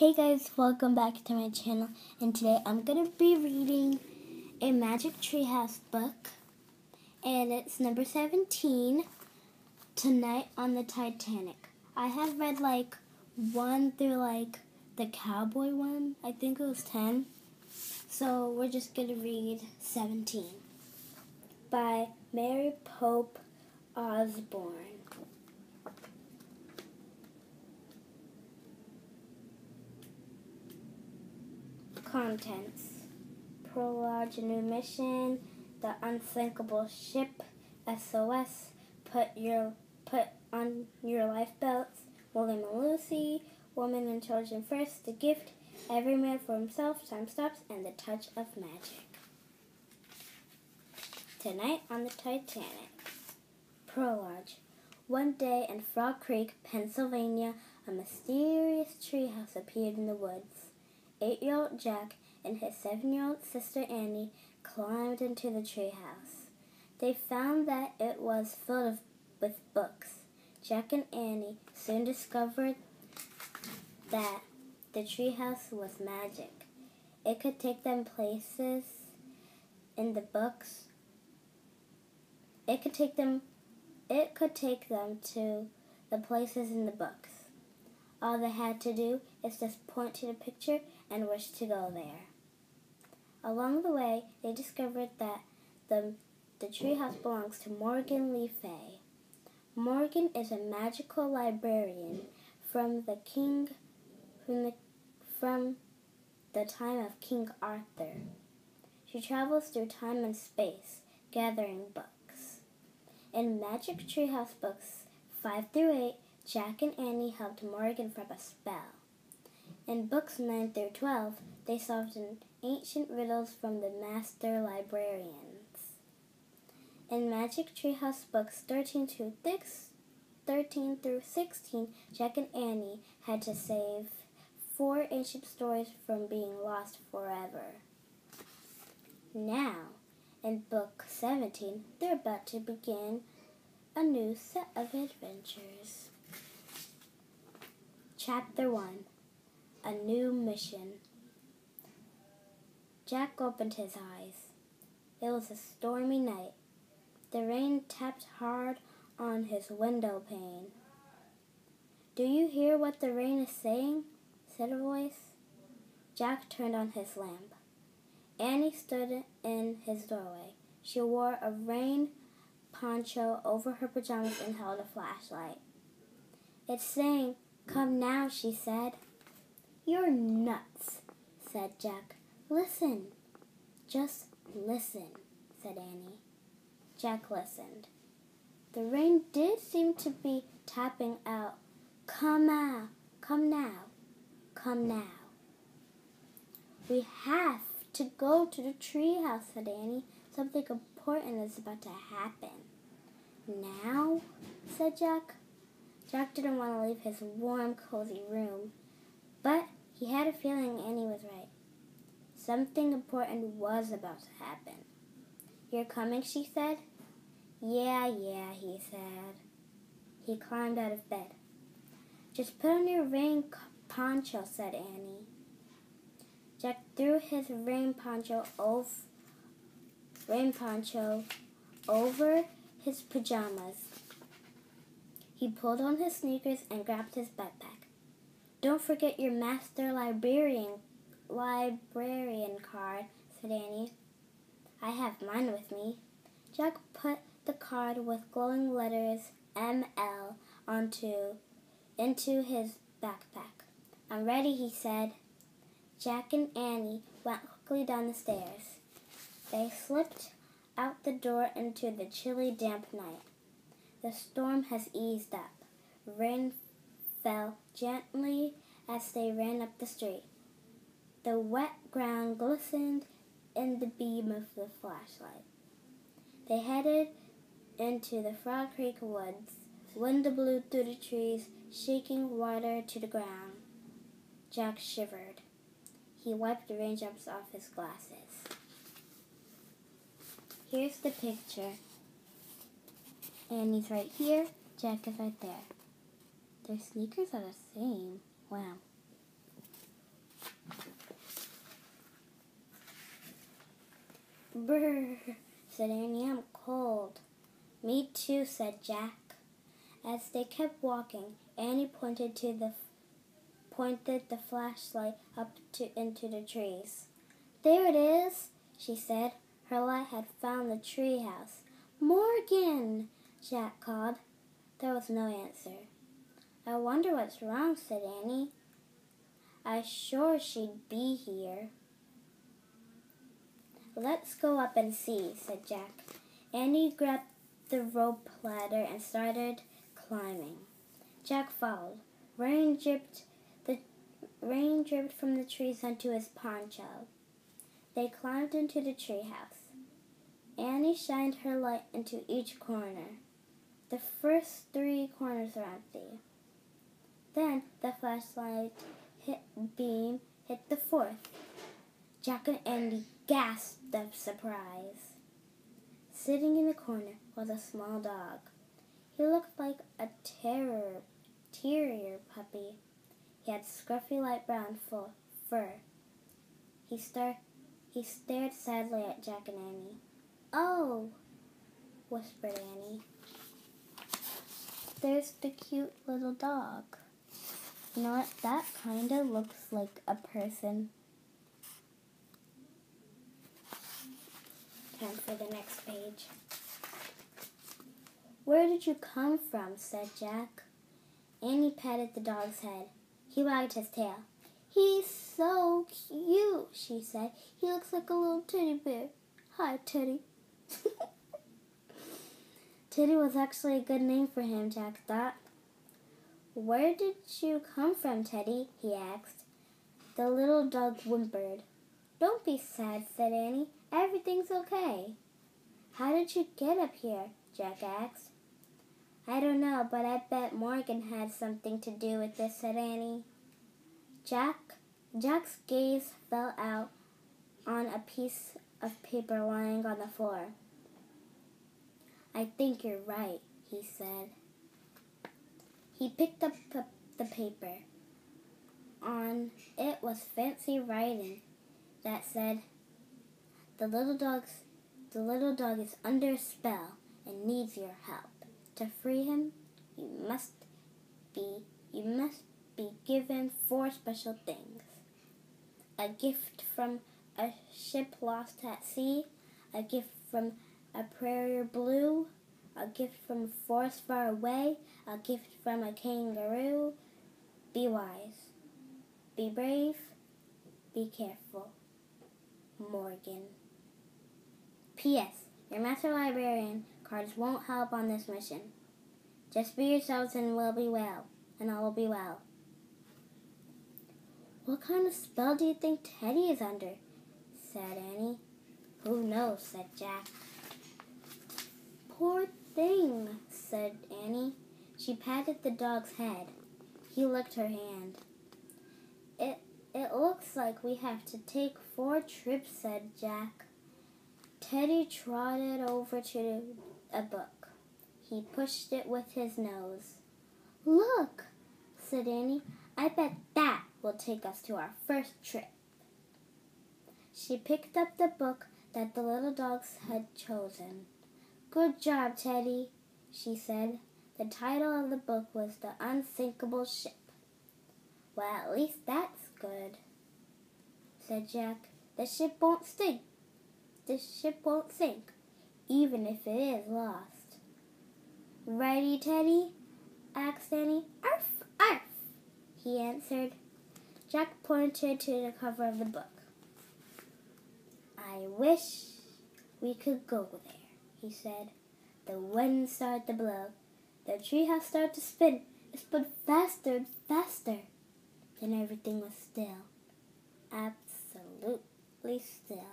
Hey guys, welcome back to my channel and today I'm going to be reading a Magic Treehouse book and it's number 17, Tonight on the Titanic. I have read like 1 through like the cowboy one, I think it was 10, so we're just going to read 17 by Mary Pope Osborne. Contents Prologue, new mission, the unsinkable ship, SOS, put your put on your life belts, William and Lucy, woman and children first, the gift, every man for himself, time stops, and the touch of magic. Tonight on the Titanic. Prologue. One day in Frog Creek, Pennsylvania, a mysterious treehouse appeared in the woods. Eight year old Jack and his seven year old sister Annie climbed into the treehouse. They found that it was filled with books. Jack and Annie soon discovered that the treehouse was magic. It could take them places in the books. It could take them it could take them to the places in the books. All they had to do is just point to the picture and wish to go there. Along the way, they discovered that the, the treehouse belongs to Morgan Le Fay. Morgan is a magical librarian from the king from the, from the time of King Arthur. She travels through time and space, gathering books. In Magic Treehouse books 5 through 8, Jack and Annie helped Morgan from a spell. In books 9 through 12, they solved ancient riddles from the master librarians. In Magic Treehouse books 13 through 13 through 16, Jack and Annie had to save four ancient stories from being lost forever. Now, in book 17, they're about to begin a new set of adventures. Chapter 1 A New Mission. Jack opened his eyes. It was a stormy night. The rain tapped hard on his window pane. Do you hear what the rain is saying? said a voice. Jack turned on his lamp. Annie stood in his doorway. She wore a rain poncho over her pajamas and held a flashlight. It's saying, Come now, she said. You're nuts, said Jack. Listen. Just listen, said Annie. Jack listened. The rain did seem to be tapping out. Come now, come now, come now. We have to go to the treehouse, said Annie. Something important is about to happen. Now? said Jack. Jack didn't want to leave his warm, cozy room, but he had a feeling Annie was right. Something important was about to happen. You're coming, she said. Yeah, yeah, he said. He climbed out of bed. Just put on your rain poncho, said Annie. Jack threw his rain poncho over, rain poncho over his pajamas he pulled on his sneakers and grabbed his backpack. Don't forget your master librarian librarian card, said Annie. I have mine with me. Jack put the card with glowing letters ML onto into his backpack. I'm ready, he said. Jack and Annie went quickly down the stairs. They slipped out the door into the chilly, damp night. The storm has eased up. Rain fell gently as they ran up the street. The wet ground glistened in the beam of the flashlight. They headed into the Frog Creek woods. Wind blew through the trees, shaking water to the ground. Jack shivered. He wiped the raindrops off his glasses. Here's the picture. Annie's right here, Jack is right there. Their sneakers are the same. Wow. Brr, said Annie, I'm cold. Me too, said Jack. As they kept walking, Annie pointed to the pointed the flashlight up to into the trees. There it is, she said. Her light had found the tree house. Morgan, Jack called. There was no answer. I wonder what's wrong, said Annie. I sure she'd be here. Let's go up and see, said Jack. Annie grabbed the rope ladder and started climbing. Jack followed. Rain dripped the rain dripped from the trees onto his poncho. They climbed into the treehouse. Annie shined her light into each corner. The first three corners were empty. Then the flashlight hit beam hit the fourth. Jack and Andy gasped of surprise. Sitting in the corner was a small dog. He looked like a terror, terrier puppy. He had scruffy light brown fur. He, star- he stared sadly at Jack and Annie. Oh, whispered Annie. There's the cute little dog. What? That kind of looks like a person. Time for the next page. Where did you come from? said Jack. Annie patted the dog's head. He wagged his tail. He's so cute, she said. He looks like a little teddy bear. Hi, Teddy. Teddy was actually a good name for him, Jack thought. Where did you come from, Teddy? he asked. The little dog whimpered. Don't be sad, said Annie. Everything's okay. How did you get up here? Jack asked. I don't know, but I bet Morgan had something to do with this, said Annie. Jack Jack's gaze fell out on a piece of paper lying on the floor. I think you're right, he said. He picked up the paper. On it was fancy writing that said, "The little dog's the little dog is under a spell and needs your help. To free him, you must be you must be given four special things. A gift from a ship lost at sea, a gift from a prairie blue, a gift from a forest far away, a gift from a kangaroo. Be wise, be brave, be careful. Morgan. P.S. Your master librarian cards won't help on this mission. Just be yourselves and we'll be well, and all will be well. What kind of spell do you think Teddy is under? said Annie. Who knows, said Jack. Poor thing, said Annie. She patted the dog's head. He licked her hand. It it looks like we have to take four trips, said Jack. Teddy trotted over to a book. He pushed it with his nose. Look, said Annie. I bet that will take us to our first trip. She picked up the book that the little dogs had chosen. Good job, Teddy, she said. The title of the book was The Unsinkable Ship. Well, at least that's good, said Jack. The ship won't sink. The ship won't sink, even if it is lost. Ready, Teddy? asked Annie. Arf, arf, he answered. Jack pointed to the cover of the book. I wish we could go there, he said. The wind started to blow. The treehouse started to spin. It spun faster and faster. Then everything was still. Absolutely still.